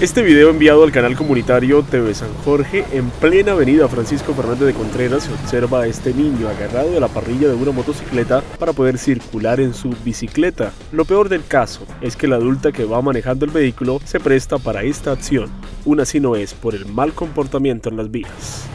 Este video enviado al canal comunitario TV San Jorge, en plena avenida Francisco Fernández de Contreras, se observa a este niño agarrado de la parrilla de una motocicleta para poder circular en su bicicleta. Lo peor del caso es que la adulta que va manejando el vehículo se presta para esta acción. Una así no es por el mal comportamiento en las vías.